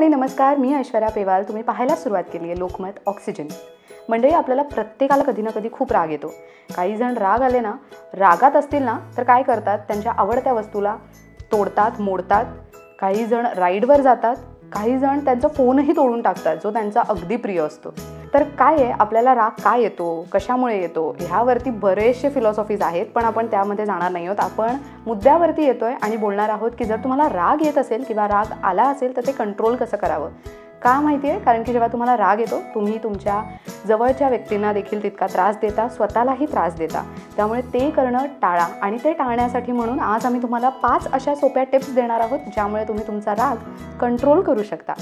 आणि नमस्कार मी ऐश्वर्या पेवाल. तुम्ही पाहायला सुरुवात केली आहे लोकमत ऑक्सिजन. मंडळी आपल्याला प्रत्येकाला कधी ना कधी खूप राग येतो. काही जण राग आले ना रागात असतील ना तर काय करतात? त्यांच्या आवडत्या वस्तूला तोडतात मोडतात. काही जण राईडवर जातात. काही जण त्यांचा फोनही तोडून टाकतात जो त्यांचा अगदी प्रिय असतो. तर काय आहे? आपल्याला राग काय येतो? कशामुळे येतो? ह्यावरती बरेचसे फिलॉसॉफीज आहेत पण आपण त्यामध्ये जाणार नाही आहोत. आपण मुद्द्यावरती आहे आणि बोलणार आहोत की जर तुम्हाला राग येत असेल किंवा राग आला असेल तर ते कंट्रोल कसं करावं? का माहिती आहे कारण की जेव्हा तुम्हाला राग येतो तुम्ही तुमच्या जवळच्या व्यक्तींना देखील तितका त्रास देता स्वतःलाही त्रास देता. त्यामुळे ते करणं टाळा आणि ते टाळण्यासाठी म्हणून आज आम्ही तुम्हाला पाच अशा सोप्या टिप्स देणार आहोत ज्यामुळे तुम्ही तुमचा राग कंट्रोल करू शकता.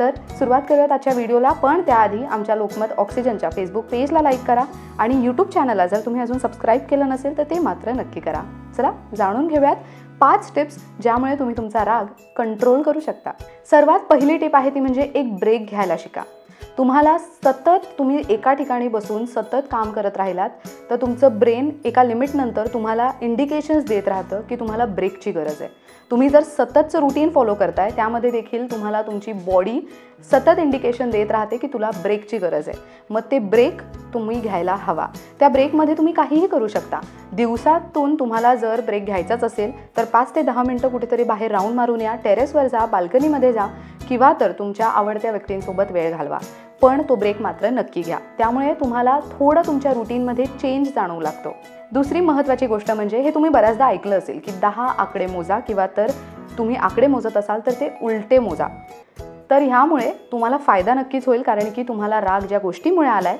तर सुरुवात करूयात आजच्या व्हिडिओला पण त्याआधी आमच्या लोकमत ऑक्सिजनच्या फेसबुक पेजला लाईक करा आणि यूट्यूब चॅनलला जर तुम्ही अजून सबस्क्राईब केलं नसेल तर ते मात्र नक्की करा. चला जाणून घेऊयात पाच टिप्स ज्यामुळे तुम्ही तुमचा राग कंट्रोल करू शकता. सर्वात पहिली टिप आहे ती म्हणजे एक ब्रेक घ्यायला शिका. तुम्हाला सतत तुम्ही एका ठिकाणी बसून सतत काम करत राहिलात तर तुमचं ब्रेन एका लिमिटनंतर तुम्हाला इंडिकेशन्स देत राहतं की तुम्हाला ब्रेकची गरज आहे. तुम्ही जर सततचं रुटीन फॉलो करताय त्यामध्ये देखील तुम्हाला तुमची बॉडी सतत इंडिकेशन देत राहते की तुला ब्रेकची गरज आहे. मग ते ब्रेक तुम्ही घ्यायला हवा. त्या ब्रेकमध्ये तुम्ही काहीही करू शकता. दिवसातून तुम्हाला जर ब्रेक घ्यायचाच असेल तर पाच ते दहा मिनटं कुठेतरी बाहेर राऊंड मारून या टेरेसवर जा बाल्कनीमध्ये जा किंवा तर तुमच्या आवडत्या व्यक्तींसोबत वेळ घालवा. पण तो ब्रेक मात्र नक्की घ्या. त्यामुळे तुम्हाला थोडं तुमच्या रुटीनमध्ये चेंज जाणवू लागतो. दुसरी महत्त्वाची गोष्ट म्हणजे हे तुम्ही बऱ्याचदा ऐकलं असेल की दहा आकडे मोजा किंवा तर तुम्ही आकडे मोजत असाल तर ते उलटे मोजा. तर ह्यामुळे तुम्हाला फायदा नक्कीच होईल कारण की तुम्हाला राग ज्या गोष्टीमुळे आला आहे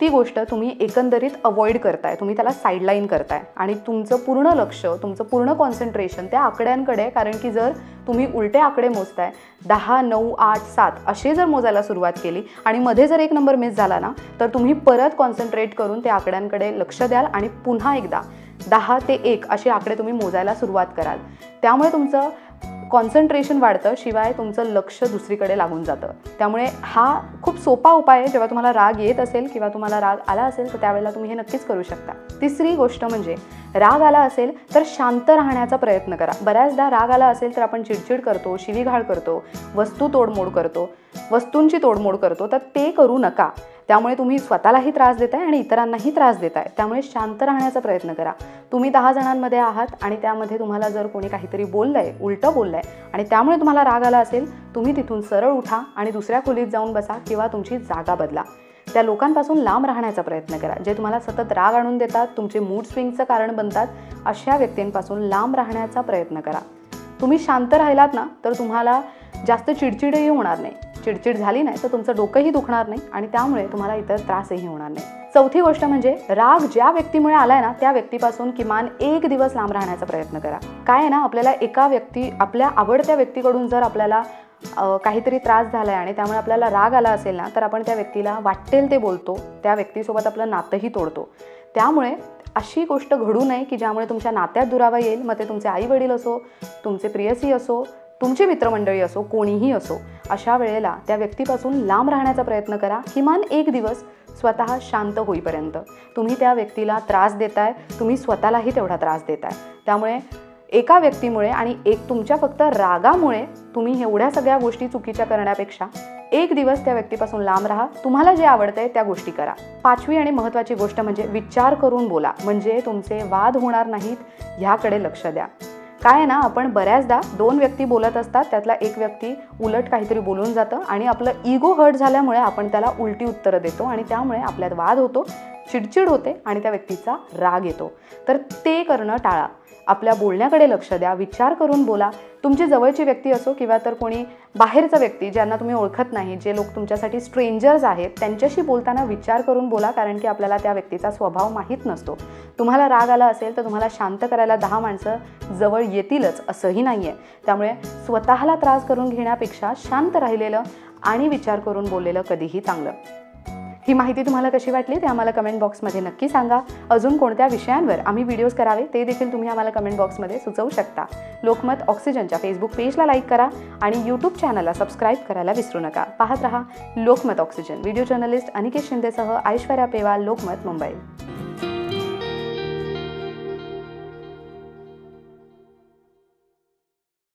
ती गोष्ट तुम्ही एकंदरीत अवॉइड करताय तुम्ही त्याला साईडलाईन करताय. आणि तुमचं पूर्ण लक्ष तुमचं पूर्ण कॉन्सन्ट्रेशन त्या आकड्यांकडे कारण की जर तुम्ही उलटे आकडे मोजताय दहा नऊ आठ सात असे जर मोजायला सुरुवात केली आणि मध्ये जर एक नंबर मिस झाला ना तर तुम्ही परत कॉन्सन्ट्रेट करून त्या आकड्यांकडे लक्ष द्याल आणि पुन्हा एकदा दहा ते एक असे आकडे तुम्ही मोजायला सुरुवात कराल. त्यामुळे तुमचं कॉन्सन्ट्रेशन वाढतं शिवाय तुमचं लक्ष दुसरीकडे लागून जातं. त्यामुळे हा खूप सोपा उपाय आहे. जेव्हा तुम्हाला राग येत असेल किंवा तुम्हाला राग आला असेल तर त्यावेळेला तुम्ही हे नक्कीच करू शकता. तिसरी गोष्ट म्हणजे राग आला असेल तर शांत राहण्याचा प्रयत्न करा. बऱ्याचदा राग आला असेल तर आपण चिडचिड करतो शिवीघाळ करतो वस्तू तोडमोड करतो वस्तूंची तोडमोड करतो तर ते करू नका. त्यामुळे तुम्ही स्वतःलाही त्रास देताय आणि इतरांनाही त्रास देताय. त्यामुळे शांत राहण्याचा प्रयत्न करा. तुम्ही दहा जणांमध्ये आहात आणि त्यामध्ये तुम्हाला जर कोणी काहीतरी बोललंय उलटं बोललंय आणि त्यामुळे तुम्हाला राग आला असेल तुम्ही तिथून सरळ उठा आणि दुसऱ्या खोलीत जाऊन बसा किंवा तुमची जागा बदला. त्या लोकांपासून लांब राहण्याचा प्रयत्न करा. जे तुम्हाला सतत राग आणून देतात तुमचे मूड स्विंगचं कारण बनतात अशा व्यक्तींपासून लांब राहण्याचा प्रयत्न करा. तुम्ही शांत राहिलात ना तर तुम्हाला जास्त चिडचिडही होणार नाही. चिडचिड झाली नाही तर तुमचं डोकंही दुखणार नाही आणि त्यामुळे तुम्हाला इतर त्रासही होणार नाही. चौथी गोष्ट म्हणजे राग ज्या व्यक्तीमुळे आलाय ना त्या व्यक्तीपासून किमान एक दिवस लांब राहण्याचा प्रयत्न करा. काय आहे ना आपल्याला एका व्यक्ती आपल्या आवडत्या व्यक्तीकडून जर आपल्याला काहीतरी त्रास झाला आहे आणि त्यामुळे आपल्याला राग आला असेल ना तर आपण त्या व्यक्तीला वाटेल ते बोलतो. त्या व्यक्तीसोबत आपलं नातंही तोडतो. त्यामुळे अशी गोष्ट घडू नये की ज्यामुळे तुमच्या नात्यात दुरावा येईल. मग ते तुमचे आई वडील असो तुमचे प्रियसी असो तुमची मित्रमंडळी असो कोणीही असो अशा वेळेला त्या व्यक्तीपासून लांब राहण्याचा प्रयत्न करा. किमान एक दिवस स्वतः शांत होईपर्यंत. तुम्ही त्या व्यक्तीला त्रास देताय तुम्ही स्वतःलाही तेवढा त्रास देताय. त्यामुळे एका व्यक्तीमुळे आणि एक तुमच्या फक्त रागामुळे तुम्ही एवढ्या सगळ्या गोष्टी चुकीच्या करण्यापेक्षा एक दिवस त्या व्यक्तीपासून लांब राहा. तुम्हाला जे आवडतंय त्या गोष्टी करा. पाचवी आणि महत्त्वाची गोष्ट म्हणजे विचार करून बोला. म्हणजे तुमचे वाद होणार नाहीत ह्याकडे लक्ष द्या. काय ना आपण बऱ्याचदा दोन व्यक्ती बोलत असतात त्यातला एक व्यक्ती उलट काहीतरी बोलून जातं आणि आपलं इगो हर्ट झाल्यामुळे आपण त्याला उलटी उत्तरं देतो आणि त्यामुळे आपल्यात वाद होतो चिडचिड होते आणि त्या व्यक्तीचा राग येतो. तर ते करणं टाळा. आपल्या बोलण्याकडे लक्ष द्या विचार करून बोला. तुमची जवळची व्यक्ती असो किंवा तर कोणी बाहेरचा व्यक्ती ज्यांना तुम्ही ओळखत नाही जे लोक तुमच्यासाठी स्ट्रेंजर्स आहेत त्यांच्याशी बोलताना विचार करून बोला कारण की आपल्याला त्या व्यक्तीचा स्वभाव माहीत नसतो. तुम्हाला राग आला असेल तर तुम्हाला शांत करायला दहा माणसं जवळ येतीलच असंही नाही आहे त्यामुळे स्वतःला त्रास करून घेण्यापेक्षा शांत राहिलेलं आणि विचार करून बोललेलं कधीही चांगलं. ही माहिती तुम्हाला कशी वाटली ते आम्हाला कमेंट बॉक्समध्ये नक्की सांगा. अजून कोणत्या विषयांवर आम्ही व्हिडिओज करावे ते देखील तुम्ही आम्हाला कमेंट बॉक्समध्ये सुचवू शकता. लोकमत ऑक्सिजनच्या फेसबुक पेजला लाईक करा आणि यूट्यूब चॅनलला सबस्क्राईब करायला विसरू नका. पाहत रहा Lokmat oxygen. Video journalist Aniket शिंदेसह Aishwarya Pewa Lokmat Mumbai.